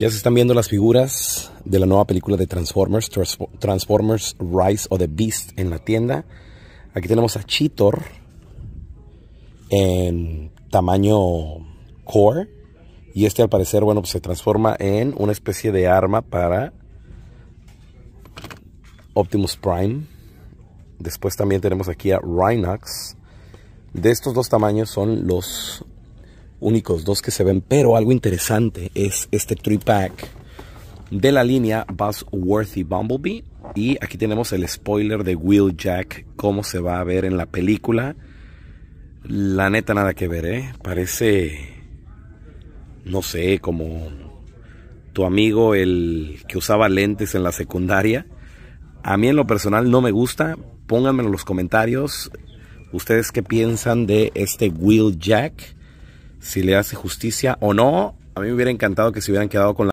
Ya se están viendo las figuras de la nueva película de Transformers, Transformers Rise of the Beast en la tienda. Aquí tenemos a Cheetor en tamaño core. Y este al parecer, bueno, pues se transforma en una especie de arma para Optimus Prime. Después también tenemos aquí a Rhinox. De estos dos tamaños son los únicos dos que se ven, pero algo interesante es este 3-pack de la línea Buzzworthy Bumblebee. Y aquí tenemos el spoiler de Will Jack, cómo se va a ver en la película. La neta nada que ver, ¿eh? Parece, no sé, como tu amigo el que usaba lentes en la secundaria. A mí en lo personal no me gusta. Pónganmelo en los comentarios. ¿Ustedes qué piensan de este Will Jack? Si le hace justicia o no. A mí me hubiera encantado que se hubieran quedado con la